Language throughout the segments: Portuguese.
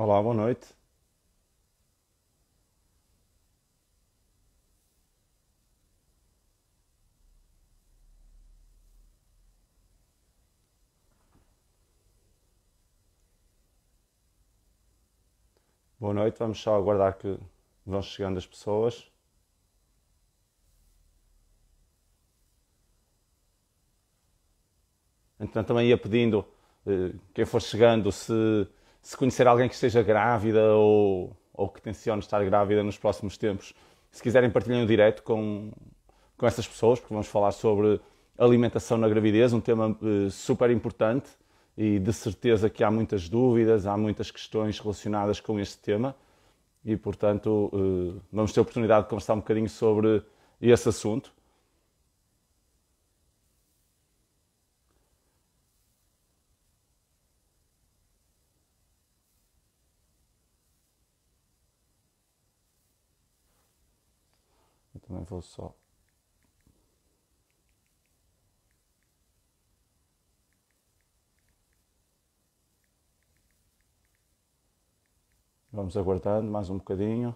Olá, boa noite. Boa noite, vamos só aguardar que vão chegando as pessoas. Então também ia pedindo, eh, quem for chegando, se, se conhecer alguém que esteja grávida ou, ou que tencione estar grávida nos próximos tempos, se quiserem partilhem o direto com, com essas pessoas, porque vamos falar sobre alimentação na gravidez, um tema eh, super importante e de certeza que há muitas dúvidas, há muitas questões relacionadas com este tema e, portanto, eh, vamos ter a oportunidade de conversar um bocadinho sobre esse assunto. Vou só Vamos aguardando mais um bocadinho.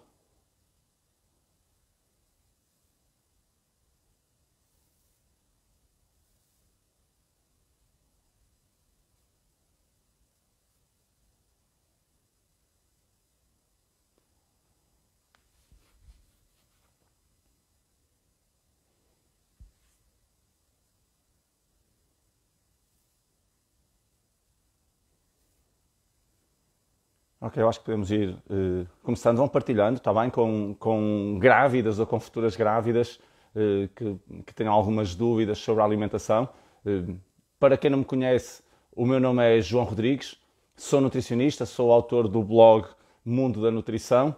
Ok, eu acho que podemos ir uh, começando, vão partilhando, está bem, com, com grávidas ou com futuras grávidas uh, que, que tenham algumas dúvidas sobre a alimentação. Uh, para quem não me conhece, o meu nome é João Rodrigues, sou nutricionista, sou autor do blog Mundo da Nutrição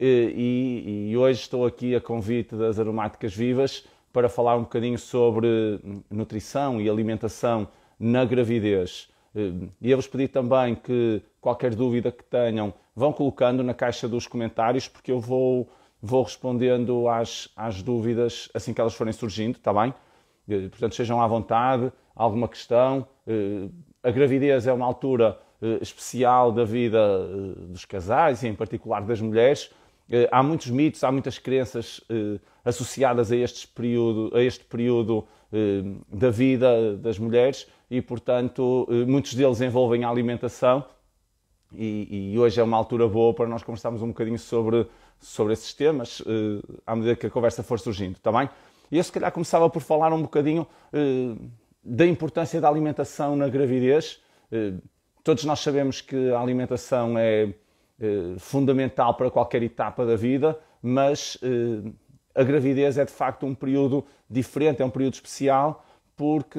e, e hoje estou aqui a convite das Aromáticas Vivas para falar um bocadinho sobre nutrição e alimentação na gravidez. E eu vos pedi também que qualquer dúvida que tenham, vão colocando na caixa dos comentários, porque eu vou, vou respondendo às, às dúvidas assim que elas forem surgindo, está bem? Eh, portanto, sejam à vontade, alguma questão. Eh, a gravidez é uma altura eh, especial da vida dos casais e, em particular, das mulheres. Há muitos mitos, há muitas crenças associadas a, este período, a este período da vida das mulheres e, portanto, muitos deles envolvem a alimentação e, e, hoje é uma altura boa para nós conversarmos um bocadinho sobre, sobre esses temas, uh, à medida que a conversa for surgindo, está bem? E eu se calhar começava por falar um bocadinho uh, da importância da alimentação na gravidez. Todos nós sabemos que a alimentação é fundamental para qualquer etapa da vida, mas a gravidez é de facto um período diferente, é um período especial, porque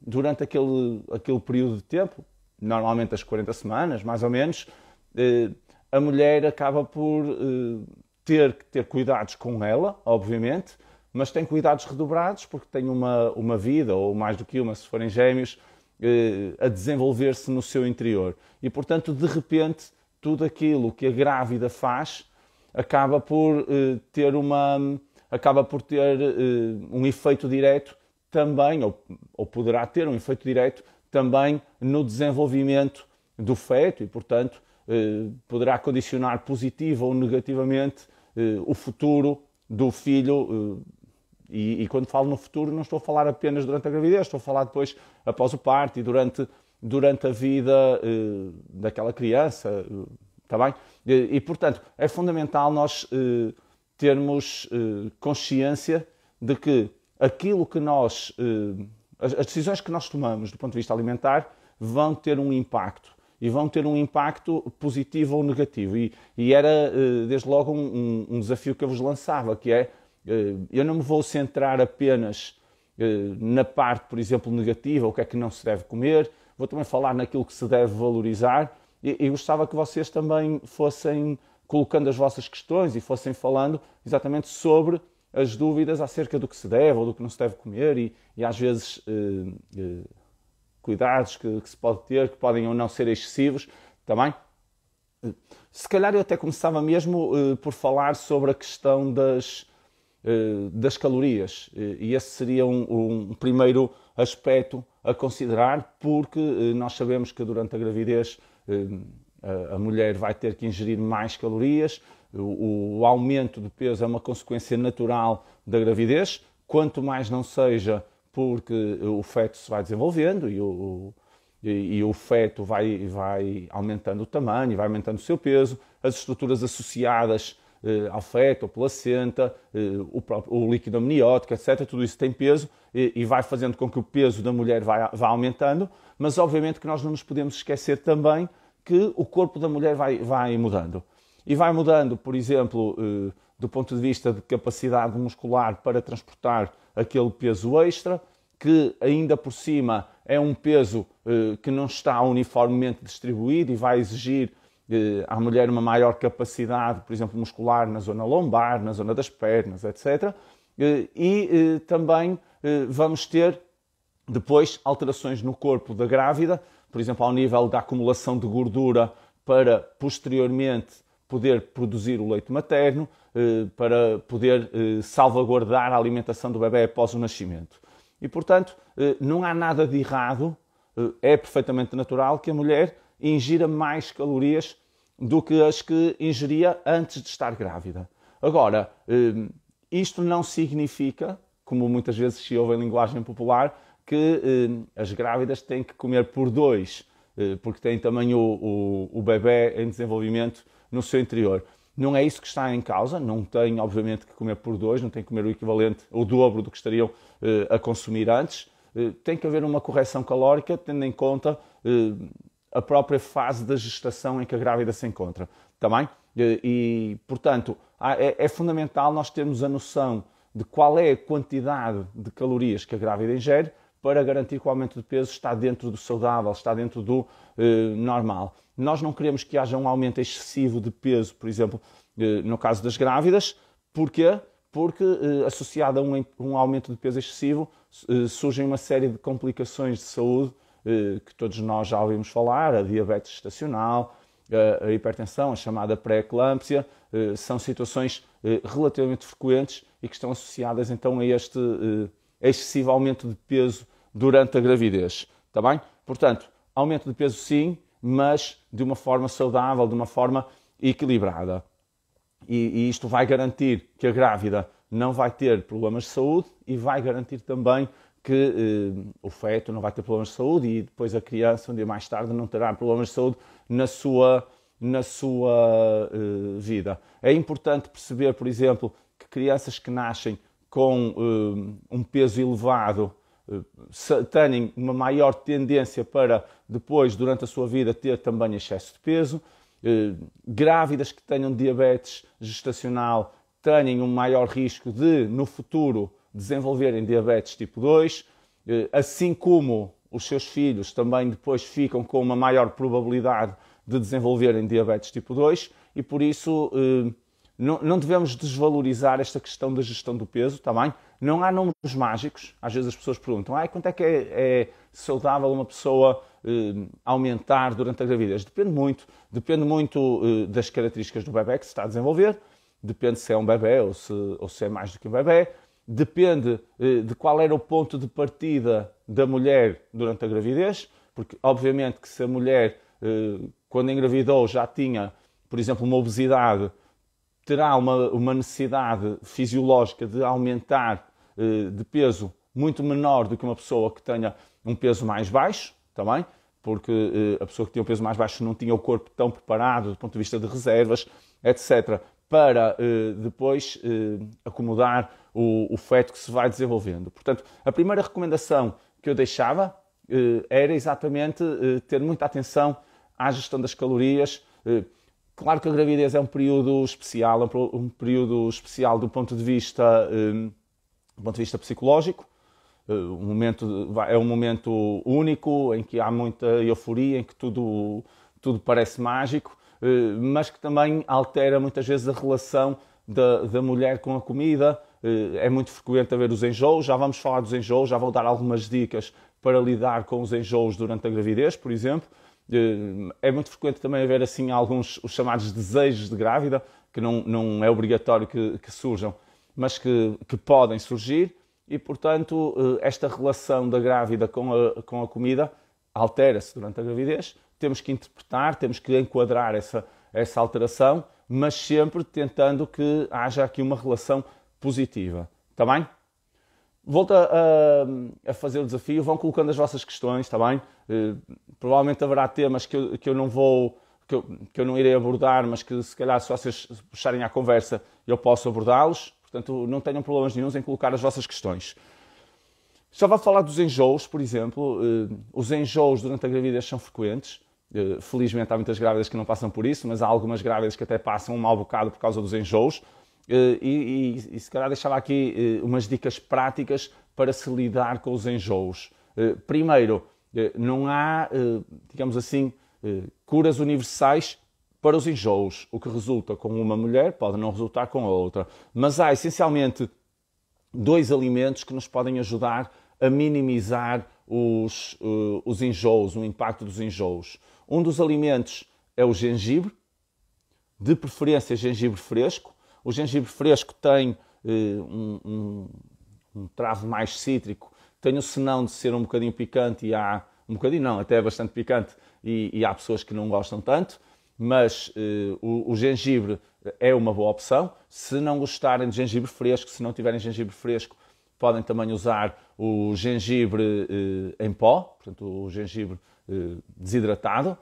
durante aquele, aquele período de tempo, normalmente as 40 semanas, mais ou menos, eh, a mulher acaba por eh, ter que ter cuidados com ela, obviamente, mas tem cuidados redobrados porque tem uma, uma vida, ou mais do que uma, se forem gêmeos, eh, a desenvolver-se no seu interior. E, portanto, de repente, tudo aquilo que a grávida faz acaba por ter uma acaba por ter um efeito direto também, ou, ou poderá ter um efeito direto também no desenvolvimento do feto e, portanto, eh, poderá condicionar positiva ou negativamente eh, o futuro do filho. Eh, e, e, quando falo no futuro, não estou a falar apenas durante a gravidez, estou a falar depois após o parto e durante, durante a vida daquela criança. Está bem? E, e, portanto, é fundamental nós termos consciência de que aquilo que nós as, as decisões que nós tomamos do ponto de vista alimentar vão ter um impacto e vão ter um impacto positivo ou negativo. E, e era, eh, desde logo, um, um, desafio que eu vos lançava, que é, eh, eu não me vou centrar apenas eh, na parte, por exemplo, negativa, o que é que não se deve comer, vou também falar naquilo que se deve valorizar e, e gostava que vocês também fossem colocando as vossas questões e fossem falando exatamente sobre as dúvidas acerca do que se deve ou do que não se deve comer e, e às vezes eh, eh, cuidados que, que, se pode ter, que podem ou não ser excessivos também. Se calhar eu até começava mesmo eh, por falar sobre a questão das, eh, das calorias eh, e esse seria um, um, primeiro aspecto a considerar porque eh, nós sabemos que durante a gravidez a mulher vai ter que ingerir mais calorias, o, o, aumento de peso é uma consequência natural da gravidez, quanto mais não seja porque o feto se vai desenvolvendo e o, e, e, o feto vai, vai aumentando o tamanho, vai aumentando o seu peso, as estruturas associadas eh, ao feto, a placenta, eh, o, próprio, o líquido amniótico, etc. Tudo isso tem peso e, e, vai fazendo com que o peso da mulher vá, vá aumentando, mas obviamente que nós não nos podemos esquecer também que o corpo da mulher vai, vai mudando. E vai mudando, por exemplo, eh, do ponto de vista de capacidade muscular para transportar aquele peso extra, que ainda por cima é um peso eh, que não está uniformemente distribuído e vai exigir eh, à mulher uma maior capacidade, por exemplo, muscular na zona lombar, na zona das pernas, etc. E também vamos ter depois alterações no corpo da grávida, por exemplo, ao nível da acumulação de gordura para posteriormente poder produzir o leite materno, eh, para poder eh, salvaguardar a alimentação do bebê após o nascimento. E, portanto, eh, não há nada de errado, é perfeitamente natural que a mulher ingira mais calorias do que as que ingeria antes de estar grávida. Agora, isto não significa, como muitas vezes se ouve em linguagem popular, que as grávidas têm que comer por dois, porque têm também o, o, o bebê em desenvolvimento no seu interior. Não é isso que está em causa, não têm, obviamente, que comer por dois, não têm que comer o equivalente, o dobro do que estariam eh, a consumir antes. Eh, tem que haver uma correção calórica, tendo em conta eh, a própria fase da gestação em que a grávida se encontra. Também? E, e portanto, é, é fundamental nós termos a noção de qual é a quantidade de calorias que a grávida ingere para garantir que o aumento de peso está dentro do saudável, está dentro do eh, normal. Nós não queremos que haja um aumento excessivo de peso, por exemplo, eh, no caso das grávidas. Porquê? Porque eh, associado a um, um, aumento de peso excessivo eh, surgem uma série de complicações de saúde eh, que todos nós já ouvimos falar, a diabetes estacional, a hipertensão, a chamada pré-eclâmpsia, eh, são situações relativamente frequentes e que estão associadas então a este excessivo aumento de peso durante a gravidez. Está bem? Portanto, aumento de peso sim, mas de uma forma saudável, de uma forma equilibrada. E, e isto vai garantir que a grávida não vai ter problemas de saúde e vai garantir também que eh, o feto não vai ter problemas de saúde e depois a criança, um dia mais tarde, não terá problemas de saúde na sua, na sua eh, vida. É importante perceber, por exemplo, que crianças que nascem com uh, um peso elevado uh, têm uma maior tendência para depois, durante a sua vida, ter também excesso de peso. Uh, grávidas que tenham diabetes gestacional têm um maior risco de, no futuro, desenvolverem diabetes tipo 2, assim como os seus filhos também depois ficam com uma maior probabilidade de desenvolverem diabetes tipo 2 e por isso não, não, devemos desvalorizar esta questão da gestão do peso, está bem? Não há números mágicos. Às vezes as pessoas perguntam, ah, quanto é que é, é saudável uma pessoa eh, aumentar durante a gravidez? Depende muito. Depende muito eh, das características do bebê que se está a desenvolver. Depende se é um bebê ou se, ou se é mais do que um bebê. Depende eh, de qual era o ponto de partida da mulher durante a gravidez. Porque, obviamente, que se a mulher, eh, quando engravidou, já tinha, por exemplo, uma obesidade terá uma, uma necessidade fisiológica de aumentar eh, de peso muito menor do que uma pessoa que tenha um peso mais baixo, também, porque eh, a pessoa que tinha um peso mais baixo não tinha o corpo tão preparado do ponto de vista de reservas, etc., para eh, depois acomodar o, o feto que se vai desenvolvendo. Portanto, a primeira recomendação que eu deixava era exatamente ter muita atenção à gestão das calorias Claro que a gravidez é um período especial, é um período especial do ponto de vista, um, do ponto de vista psicológico. Uh, um momento, é um momento único em que há muita euforia, em que tudo, tudo parece mágico, uh, mas que também altera muitas vezes a relação da, da mulher com a comida. Uh, é muito frequente haver os enjoos, já vamos falar dos enjoos, já vou dar algumas dicas para lidar com os enjoos durante a gravidez, por exemplo. Eh, é muito frequente também haver assim alguns os chamados desejos de grávida, que não, não é obrigatório que, que surjam, mas que, que, podem surgir e, portanto, eh, esta relação da grávida com a, com a comida altera-se durante a gravidez, temos que interpretar, temos que enquadrar essa, essa alteração, mas sempre tentando que haja aqui uma relação positiva. Está bem? Volta a, a, fazer o desafio, vão colocando as vossas questões, está bem? Uh, provavelmente haverá temas que eu, que eu não vou, que eu, que eu, não irei abordar, mas que se calhar se vocês puxarem à conversa eu posso abordá-los. Portanto, não tenham problemas nenhums em colocar as vossas questões. Já vai falar dos enjoos, por exemplo. Uh, os enjoos durante a gravidez são frequentes. Uh, felizmente há muitas grávidas que não passam por isso, mas há algumas grávidas que até passam um mau bocado por causa dos enjoos. Eh, e, e, e se calhar deixava aqui eh, umas dicas práticas para se lidar com os enjoos. Eh, primeiro, não há, digamos assim, curas universais para os enjoos. O que resulta com uma mulher pode não resultar com a outra. Mas há essencialmente dois alimentos que nos podem ajudar a minimizar os, os enjoos, o impacto dos enjoos. Um dos alimentos é o gengibre, de preferência gengibre fresco, o gengibre fresco tem um, um, um, travo mais cítrico, tem o senão de ser um bocadinho picante e há um bocadinho não, até é bastante picante e, e há pessoas que não gostam tanto, mas uh, o, o, gengibre é uma boa opção. Se não gostarem de gengibre fresco, se não tiverem gengibre fresco, podem também usar o gengibre uh, em pó, portanto o gengibre desidratado.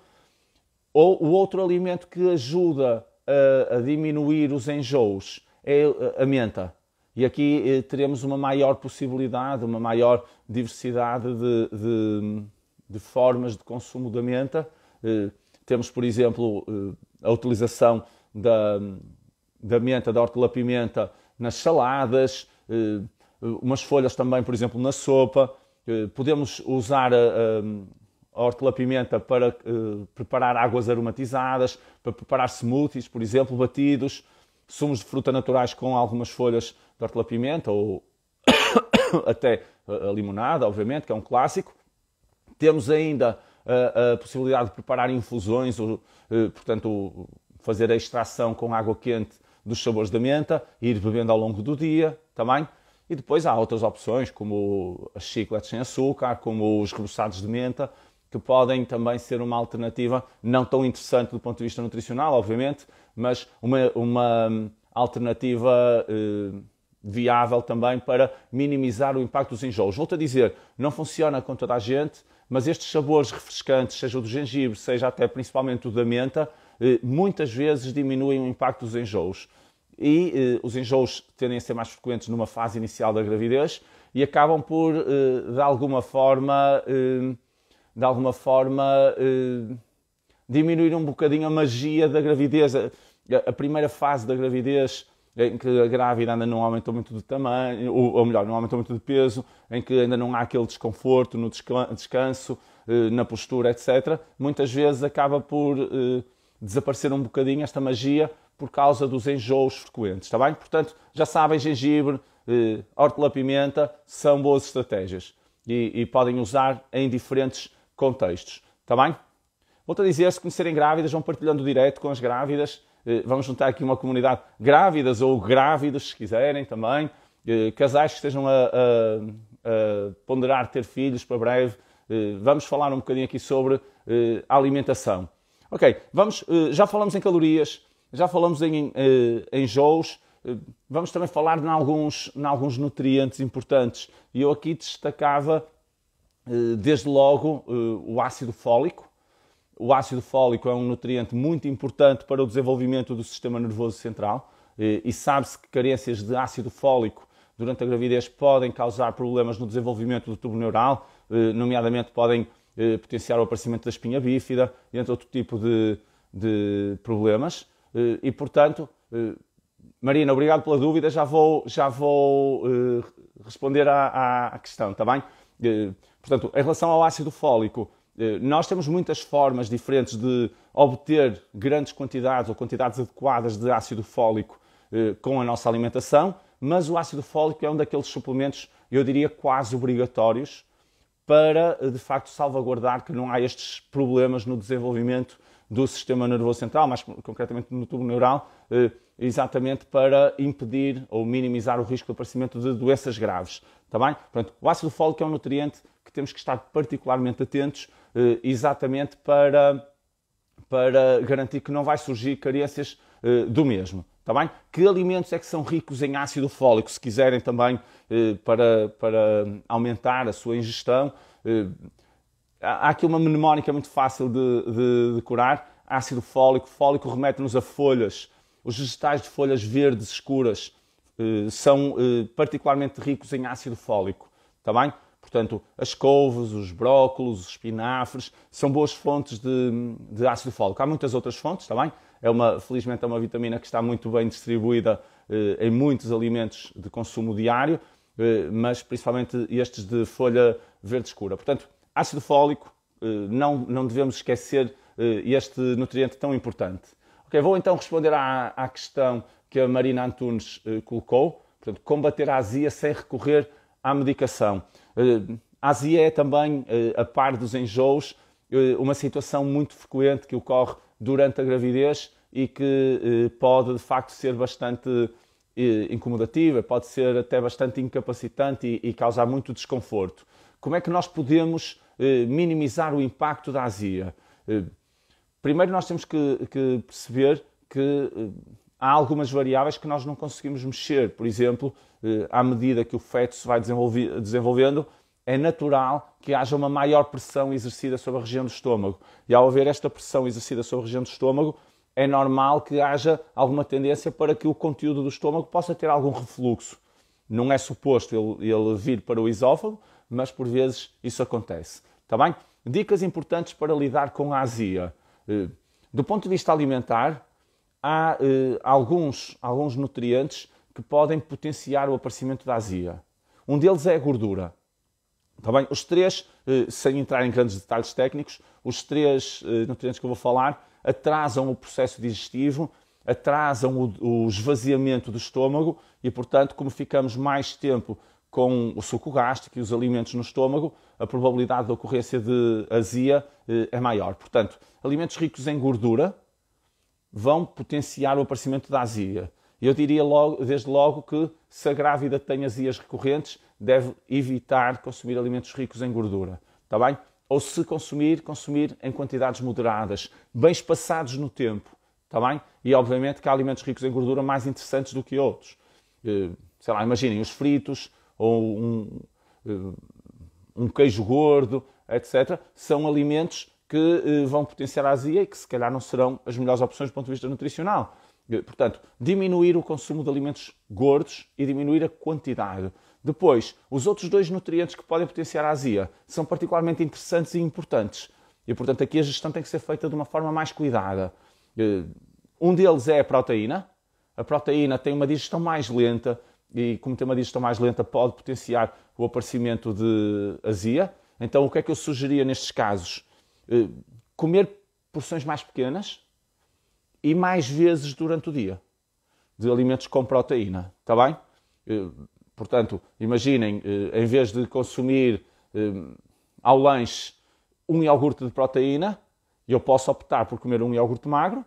Ou o outro alimento que ajuda a, a diminuir os enjoos é a menta. E aqui eh, teremos uma maior possibilidade, uma maior diversidade de, de, de formas de consumo da menta. Eh, temos, por exemplo, eh, a utilização da, da menta, da hortelã-pimenta nas saladas, umas folhas também, por exemplo, na sopa. Podemos usar a, a hortelã-pimenta para uh, preparar águas aromatizadas, para preparar smoothies, por exemplo, batidos, sumos de fruta naturais com algumas folhas hortelã-pimenta ou até a limonada, obviamente, que é um clássico. Temos ainda a, a possibilidade de preparar infusões, ou, uh, portanto, fazer a extração com água quente dos sabores da menta ir bebendo ao longo do dia também. E depois há outras opções, como as chicletes sem açúcar, como os reboçados de menta, que podem também ser uma alternativa não tão interessante do ponto de vista nutricional, obviamente, mas uma, uma alternativa eh, viável também para minimizar o impacto dos enjoos. Volto a dizer, não funciona com toda a gente, mas estes sabores refrescantes, seja o do gengibre, seja até principalmente o da menta, eh, muitas vezes diminuem o impacto dos enjoos. E eh, os enjoos tendem a ser mais frequentes numa fase inicial da gravidez e acabam por, eh, de alguma forma, de alguma forma, diminuir um bocadinho a magia da gravidez. A, primeira fase da gravidez, em que a grávida ainda não aumentou muito de tamanho, ou, ou, melhor, não aumentou muito de peso, em que ainda não há aquele desconforto no descanso, eh, na postura, etc., muitas vezes acaba por eh, desaparecer um bocadinho esta magia por causa dos enjoos frequentes, está bem? Portanto, já sabem, gengibre, eh, hortelã-pimenta são boas estratégias e, e podem usar em diferentes contextos. Está bem? Volto a dizer, se conhecerem grávidas, vão partilhando direto com as grávidas. Eh, vamos juntar aqui uma comunidade grávidas ou grávidos, se quiserem também. Eh, casais que estejam a, a, a ponderar ter filhos para breve. Eh, vamos falar um bocadinho aqui sobre a alimentação. Ok, vamos, já falamos em calorias, já falamos em, em vamos também falar em alguns, em alguns nutrientes importantes. E eu aqui destacava desde logo o ácido fólico. O ácido fólico é um nutriente muito importante para o desenvolvimento do sistema nervoso central eh, e sabe-se que carências de ácido fólico durante a gravidez podem causar problemas no desenvolvimento do tubo neural, nomeadamente podem potenciar o aparecimento da espinha bífida, entre outro tipo de, de problemas. E, portanto, Marina, obrigado pela dúvida, já vou, já vou responder à, à questão, está bem? Portanto, em relação ao ácido fólico, eh, nós temos muitas formas diferentes de obter grandes quantidades ou quantidades adequadas de ácido fólico eh, com a nossa alimentação, mas o ácido fólico é um daqueles suplementos, eu diria, quase obrigatórios para, eh, de facto, salvaguardar que não há estes problemas no desenvolvimento do sistema nervoso central, mais concretamente no tubo neural, exatamente para impedir ou minimizar o risco de aparecimento de doenças graves. Está bem? Portanto, o ácido fólico é um nutriente temos que estar particularmente atentos exatamente para, para garantir que não vai surgir carências do mesmo. Tá bem? Que alimentos é que são ricos em ácido fólico, se quiserem também para, para aumentar a sua ingestão? há aqui uma mnemónica muito fácil de, de decorar. Ácido fólico, fólico remete-nos a folhas. Os vegetais de folhas verdes escuras eh, são eh, particularmente ricos em ácido fólico, está bem? Portanto, as couves, os brócolos, os espinafres, são boas fontes de, de, ácido fólico. Há muitas outras fontes, bem? É uma, felizmente é uma vitamina que está muito bem distribuída eh, em muitos alimentos de consumo diário, eh, mas principalmente estes de folha verde escura. Portanto, Ácido fólico, eh, não, não devemos esquecer eh, este nutriente tão importante. Ok, vou então responder à, à questão que a Marina Antunes eh, colocou. Portanto, combater a azia sem recorrer à medicação. A azia é também, a par dos enjoos, uma situação muito frequente que ocorre durante a gravidez e que pode de facto ser bastante incomodativa, pode ser até bastante incapacitante e, causar muito desconforto. Como é que nós podemos eh, minimizar o impacto da azia? Eh, primeiro, nós temos que, que perceber que eh, há algumas variáveis que nós não conseguimos mexer. Por exemplo, à medida que o feto se vai desenvolvendo, é natural que haja uma maior pressão exercida sobre a região do estômago. E ao haver esta pressão exercida sobre a região do estômago, é normal que haja alguma tendência para que o conteúdo do estômago possa ter algum refluxo. Não é suposto ele, ele vir para o esófago, mas por vezes isso acontece. Está bem? Dicas importantes para lidar com a azia. Eh, do ponto de vista alimentar, há eh, alguns, alguns nutrientes que podem potenciar o aparecimento da azia. Um deles é a gordura. Está bem? Os três, eh, sem entrar em grandes detalhes técnicos, os três nutrientes que eu vou falar atrasam o processo digestivo, atrasam o, o esvaziamento do estômago e, portanto, como ficamos mais tempo com o suco gástrico e os alimentos no estômago, a probabilidade de ocorrência de azia eh, é maior. Portanto, alimentos ricos em gordura vão potenciar o aparecimento da azia. Eu diria logo, desde logo que se a grávida tem azias recorrentes, deve evitar consumir alimentos ricos em gordura. Está bem? Ou se consumir, consumir em quantidades moderadas, bem espaçados no tempo. Está bem? E obviamente que há alimentos ricos em gordura mais interessantes do que outros. Eh, sei lá, imaginem os fritos, ou um, eh, um queijo gordo, etc., são alimentos que eh, vão potenciar a azia e que se calhar não serão as melhores opções do ponto de vista nutricional. Eh, portanto, diminuir o consumo de alimentos gordos e diminuir a quantidade. Depois, os outros dois nutrientes que podem potenciar a azia são particularmente interessantes e importantes. E, portanto, aqui a gestão tem que ser feita de uma forma mais cuidada. Um deles é a proteína. A proteína tem uma digestão mais lenta, e como tem uma digestão mais lenta, pode potenciar o aparecimento de azia. Então, o que é que eu sugeria nestes casos? Eh, comer porções mais pequenas e mais vezes durante o dia de alimentos com proteína, está bem? Eh, portanto, imaginem, eh, em vez de consumir ao lanche um iogurte de proteína, eu posso optar por comer um iogurte magro,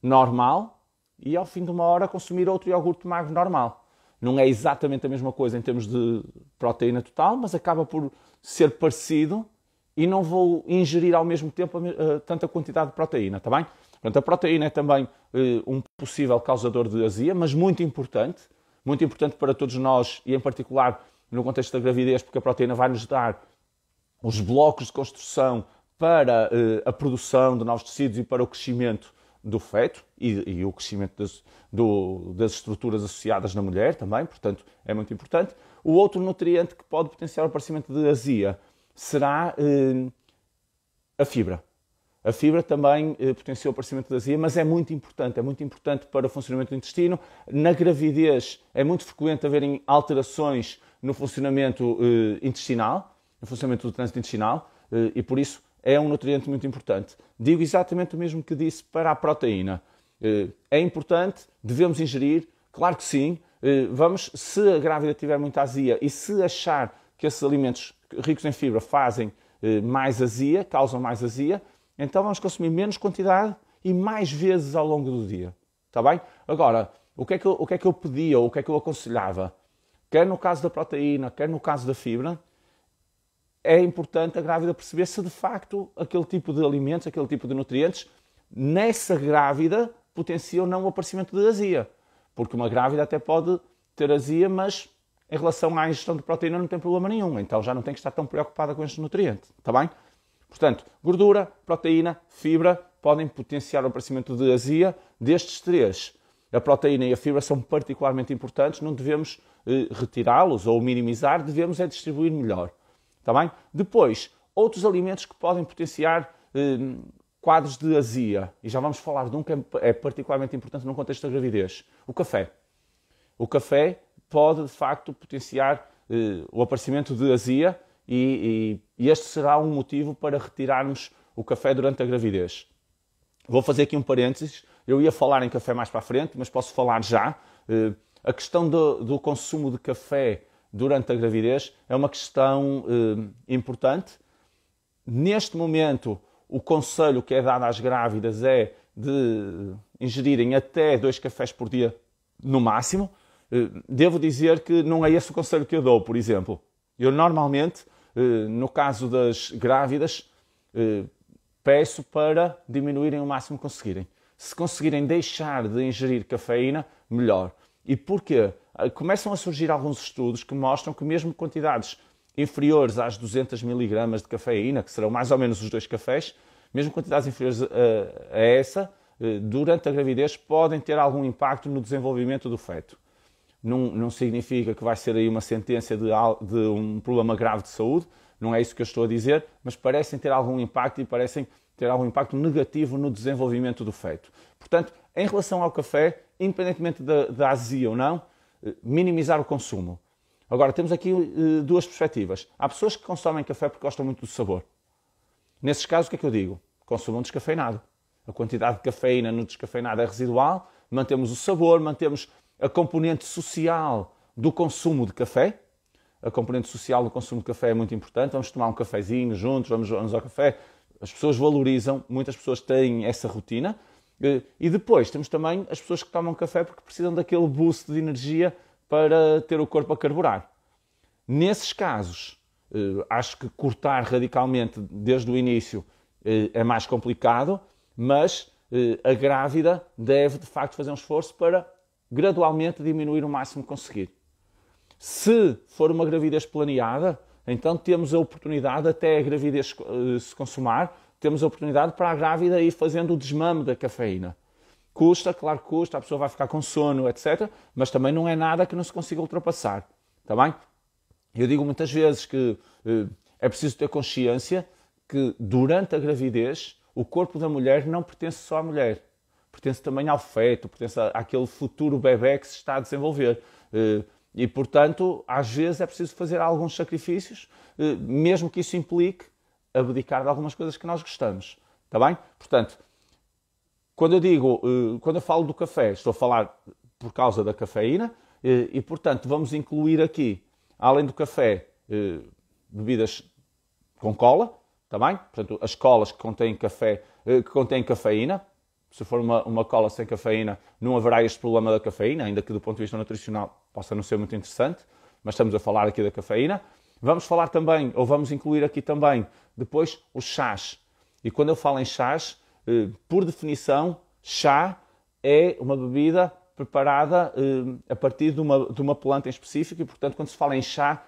normal, e ao fim de uma hora consumir outro iogurte magro normal. Não é exatamente a mesma coisa em termos de proteína total, mas acaba por ser parecido e não vou ingerir ao mesmo tempo tanta quantidade de proteína, está bem? Portanto, a proteína é também uh, um possível causador de azia, mas muito importante, muito importante para todos nós e em particular no contexto da gravidez, porque a proteína vai nos dar os blocos de construção para uh, a produção de novos tecidos e para o crescimento do feto e, e o crescimento das, do, das estruturas associadas na mulher também, portanto é muito importante. O outro nutriente que pode potenciar o aparecimento de azia será eh, a fibra. A fibra também eh, potencia o aparecimento de azia, mas é muito importante, é muito importante para o funcionamento do intestino. Na gravidez é muito frequente haverem alterações no funcionamento eh, intestinal, no funcionamento do trânsito intestinal, eh, e por isso é um nutriente muito importante. Digo exatamente o mesmo que disse para a proteína. Eh, é importante, devemos ingerir, claro que sim. Eh, vamos, se a grávida tiver muita azia e se achar que esses alimentos ricos em fibra fazem eh, mais azia, causam mais azia, então vamos consumir menos quantidade e mais vezes ao longo do dia. Está bem? Agora, o que, é que eu, o que é que eu pedia ou o que é que eu aconselhava? Quer no caso da proteína, quer no caso da fibra, é importante a grávida perceber se de facto aquele tipo de alimentos, aquele tipo de nutrientes, nessa grávida potencia ou não o aparecimento de azia. Porque uma grávida até pode ter azia, mas em relação à ingestão de proteína não tem problema nenhum. Então já não tem que estar tão preocupada com este nutriente. Está bem? Portanto, gordura, proteína, fibra podem potenciar o aparecimento de azia. Destes três, a proteína e a fibra são particularmente importantes, não devemos eh, retirá-los ou minimizar, devemos é distribuir melhor. Está bem? Depois, outros alimentos que podem potenciar eh, quadros de azia, e já vamos falar de um que é, é particularmente importante no contexto da gravidez: o café. O café pode, de facto, potenciar eh, o aparecimento de azia e, e, e este será um motivo para retirarmos o café durante a gravidez. Vou fazer aqui um parênteses. Eu ia falar em café mais para a frente, mas posso falar já. Eh, a questão do, do, consumo de café durante a gravidez é uma questão eh, importante. Neste momento, o conselho que é dado às grávidas é de ingerirem até dois cafés por dia no máximo. Eh, devo dizer que não é esse o conselho que eu dou, por exemplo. Eu normalmente, no caso das grávidas, eh, peço para diminuírem o máximo que conseguirem. Se conseguirem deixar de ingerir cafeína, melhor. E porquê? Começam a surgir alguns estudos que mostram que mesmo quantidades inferiores às 200 mg de cafeína, que serão mais ou menos os dois cafés, mesmo quantidades inferiores a essa, durante a gravidez, podem ter algum impacto no desenvolvimento do feto não, não significa que vai ser aí uma sentença de, de, um problema grave de saúde, não é isso que eu estou a dizer, mas parecem ter algum impacto e parecem ter algum impacto negativo no desenvolvimento do feto. Portanto, em relação ao café, independentemente da, da azia ou não, eh, minimizar o consumo. Agora, temos aqui uh, duas perspectivas. Há pessoas que consomem café porque gostam muito do sabor. Nesses casos, o que é que eu digo? Consumam descafeinado. A quantidade de cafeína no descafeinado é residual, mantemos o sabor, mantemos a componente social do consumo de café. A componente social do consumo de café é muito importante. Vamos tomar um cafezinho juntos, vamos, vamos ao café. As pessoas valorizam, muitas pessoas têm essa rotina. Eh, e depois temos também as pessoas que tomam café porque precisam daquele boost de energia para ter o corpo a carburar. Nesses casos, eh, acho que cortar radicalmente desde o início eh, é mais complicado, mas a grávida deve de facto fazer um esforço para gradualmente diminuir o máximo que conseguir. Se for uma gravidez planeada, então temos a oportunidade, até a gravidez eh, se consumar, temos a oportunidade para a grávida ir fazendo o desmame da cafeína. Custa, claro que custa, a pessoa vai ficar com sono, etc. Mas também não é nada que não se consiga ultrapassar. Está bem? Eu digo muitas vezes que eh, é preciso ter consciência que durante a gravidez o corpo da mulher não pertence só à mulher pertence também ao feto, pertence àquele futuro bebê que se está a desenvolver. Eh, e, portanto, às vezes é preciso fazer alguns sacrifícios, eh, mesmo que isso implique abdicar de algumas coisas que nós gostamos. Está bem? Portanto, quando eu digo, eh, quando eu falo do café, estou a falar por causa da cafeína e, portanto, vamos incluir aqui, além do café, bebidas com cola, está bem? Portanto, as colas que contêm café, que contêm cafeína, se for uma, uma cola sem cafeína, não haverá este problema da cafeína, ainda que do ponto de vista nutricional possa não ser muito interessante, mas estamos a falar aqui da cafeína. Vamos falar também, ou vamos incluir aqui também, depois, os chás. E quando eu falo em chás, eh, por definição, chá é uma bebida preparada eh, a partir de uma, de uma planta em específico e, portanto, quando se fala em chá,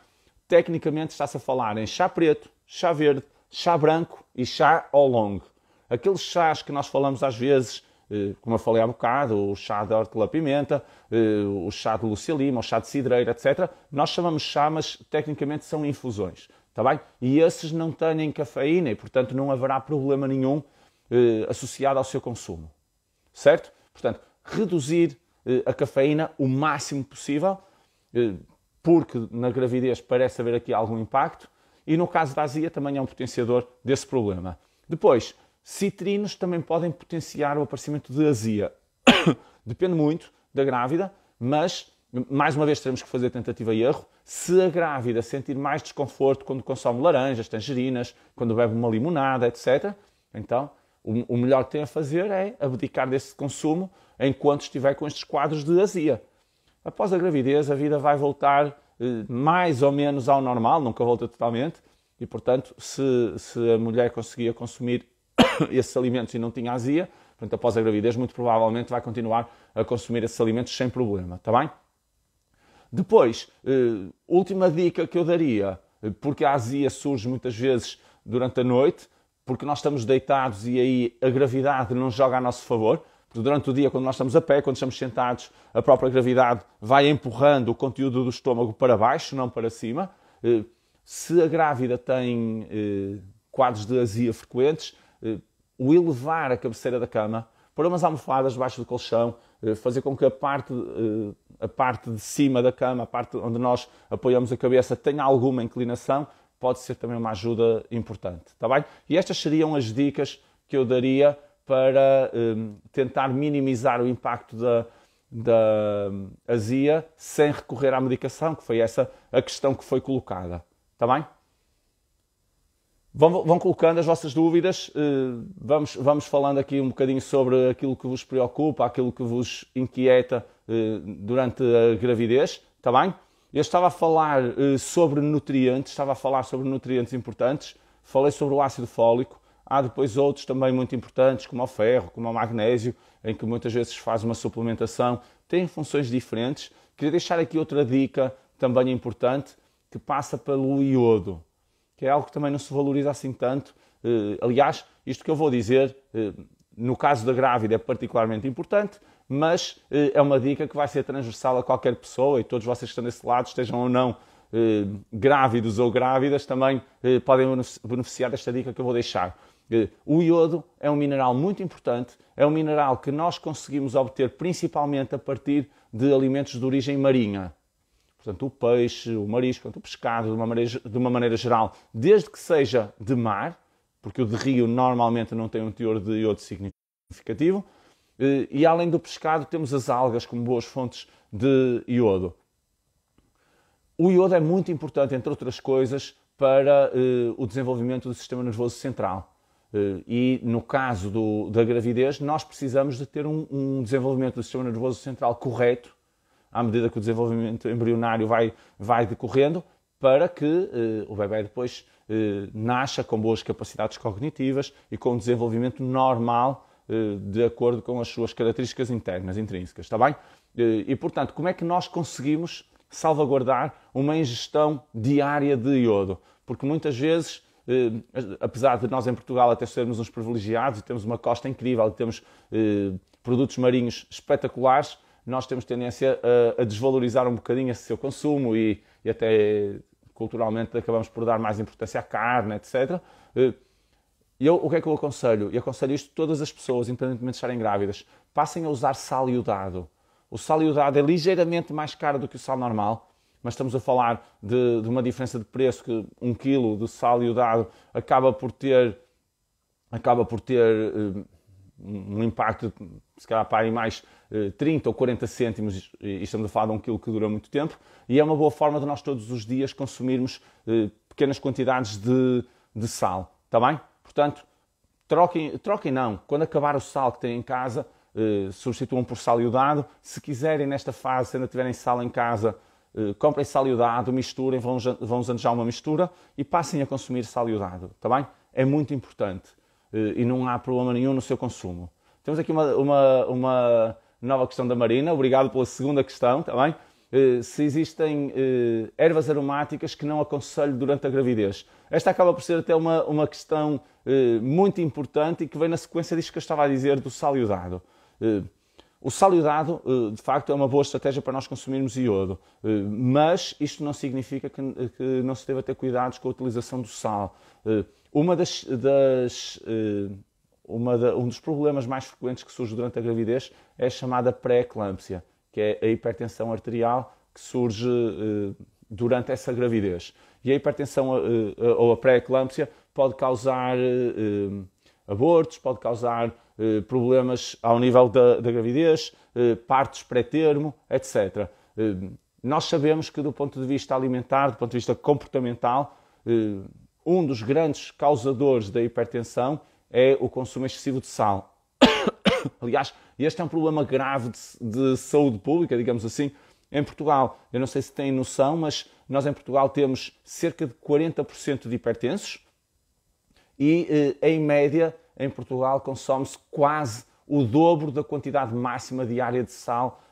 tecnicamente está-se a falar em chá preto, chá verde, chá branco e chá ao longo. Aqueles chás que nós falamos às vezes, eh, como eu falei há bocado, o chá de hortelã-pimenta, eh, o chá de Lima, o chá de cidreira, etc. Nós chamamos chá, mas tecnicamente são infusões. Está bem? E esses não têm cafeína e, portanto, não haverá problema nenhum eh, associado ao seu consumo. Certo? Portanto, reduzir a cafeína o máximo possível, porque na gravidez parece haver aqui algum impacto, e no caso da azia também é um potenciador desse problema. Depois, Citrinos também podem potenciar o aparecimento de azia. Depende muito da grávida, mas mais uma vez teremos que fazer tentativa e erro. Se a grávida sentir mais desconforto quando consome laranjas, tangerinas, quando bebe uma limonada, etc., então o, melhor que tem a fazer é abdicar desse consumo enquanto estiver com estes quadros de azia. Após a gravidez, a vida vai voltar eh, mais ou menos ao normal, nunca volta totalmente, e, portanto, se, se a mulher conseguia consumir esses alimentos e não tinha azia, portanto, após a gravidez, muito provavelmente vai continuar a consumir esses alimentos sem problema, está bem? Depois, eh, última dica que eu daria, eh, porque a azia surge muitas vezes durante a noite, porque nós estamos deitados e aí a gravidade não joga a nosso favor. Porque durante o dia, quando nós estamos a pé, quando estamos sentados, a própria gravidade vai empurrando o conteúdo do estômago para baixo, não para cima. Eh, se a grávida tem quadros de azia frequentes, o elevar a cabeceira da cama, pôr umas almofadas debaixo do colchão, fazer com que a parte, a parte de cima da cama, a parte onde nós apoiamos a cabeça, tenha alguma inclinação, pode ser também uma ajuda importante. Está bem? E estas seriam as dicas que eu daria para tentar minimizar o impacto da, da azia sem recorrer à medicação, que foi essa a questão que foi colocada. Está bem? Vão, vão colocando as vossas dúvidas, uh, vamos, vamos falando aqui um bocadinho sobre aquilo que vos preocupa, aquilo que vos inquieta uh, durante a gravidez, está bem? Eu estava a falar uh, sobre nutrientes, estava a falar sobre nutrientes importantes, falei sobre o ácido fólico, Há depois outros também muito importantes, como o ferro, como o magnésio, em que muitas vezes faz uma suplementação, têm funções diferentes. Queria deixar aqui outra dica também importante, que passa pelo iodo, que é algo que também não se valoriza assim tanto. Eh, aliás, isto que eu vou dizer, eh, no caso da grávida, é particularmente importante, mas eh, é uma dica que vai ser transversal a qualquer pessoa e todos vocês que estão desse lado, estejam ou não grávidos ou grávidas, também podem beneficiar desta dica que eu vou deixar. O iodo é um mineral muito importante, é um mineral que nós conseguimos obter principalmente a partir de alimentos de origem marinha. Portanto, o peixe, o marisco, o pescado, de uma, maneira, de uma maneira geral, desde que seja de mar, porque o de rio normalmente não tem um teor de iodo significativo, eh, e além do pescado, temos as algas como boas fontes de iodo. O iodo é muito importante, entre outras coisas, para eh, o desenvolvimento do sistema nervoso central. Eh, e no caso do, da gravidez, nós precisamos de ter um, um, desenvolvimento do sistema nervoso central correto, à medida que o desenvolvimento embrionário vai, vai decorrendo, para que uh, o bebê depois uh, nasça com boas capacidades cognitivas e com um desenvolvimento normal uh, de acordo com as suas características internas, intrínsecas, está bem? e, portanto, como é que nós conseguimos salvaguardar uma ingestão diária de iodo? Porque muitas vezes eh, apesar de nós em Portugal até sermos uns privilegiados e temos uma costa incrível e temos eh, produtos marinhos espetaculares, nós temos tendência a, a, desvalorizar um bocadinho esse seu consumo e, e, até culturalmente acabamos por dar mais importância à carne, etc. Eh, e eu, o que é que eu aconselho? E aconselho isto a todas as pessoas, independentemente de estarem grávidas, passem a usar sal iodado. O sal iodado é ligeiramente mais caro do que o sal normal, mas estamos a falar de, de uma diferença de preço que um quilo de sal iodado acaba por ter acaba por ter uh, um impacto, se calhar aí mais uh, eh, 30 ou 40 cêntimos, e estamos a falar de um quilo que dura muito tempo, e é uma boa forma de nós todos os dias consumirmos uh, pequenas quantidades de, de sal, está bem? Portanto, troquem, troquem não, quando acabar o sal que têm em casa, substituam por sal iodado, se quiserem nesta fase, se ainda tiverem sal em casa, comprem sal iodado, misturem, vão, vão usando já uma mistura e passem a consumir sal iodado, está bem? É muito importante e não há problema nenhum no seu consumo. Temos aqui uma, uma, uma nova questão da Marina, obrigado pela segunda questão, está bem? Uh, se existem ervas aromáticas que não aconselho durante a gravidez. Esta acaba por ser até uma, uma questão muito importante e que vem na sequência disto que eu estava a dizer do sal iodado. O sal iodado, eh, de facto, é uma boa estratégia para nós consumirmos iodo, eh, mas isto não significa que, não se deva ter cuidados com a utilização do sal. Eh, uma das, das uma da, um dos problemas mais frequentes que surge durante a gravidez é a chamada pré-eclâmpsia, que é a hipertensão arterial que surge durante essa gravidez. E a hipertensão ou a pré-eclâmpsia pode causar abortos, pode causar eh, problemas ao nível da, da gravidez, eh, partos pré-termo, etc. Eh, nós sabemos que, do ponto de vista alimentar, do ponto de vista comportamental, um dos grandes causadores da hipertensão é o consumo excessivo de sal. Aliás, este é um problema grave de, de saúde pública, digamos assim, Em Portugal, eu não sei se têm noção, mas nós em Portugal temos cerca de 40% de hipertensos e, em média, em Portugal consome-se quase o dobro da quantidade máxima diária de sal